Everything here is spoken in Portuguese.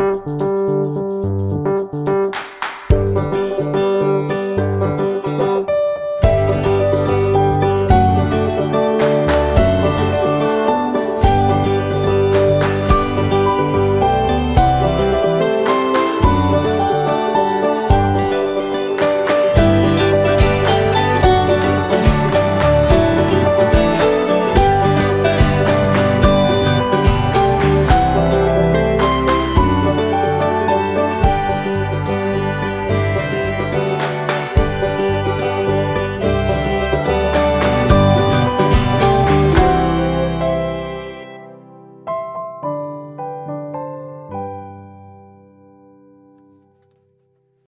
Música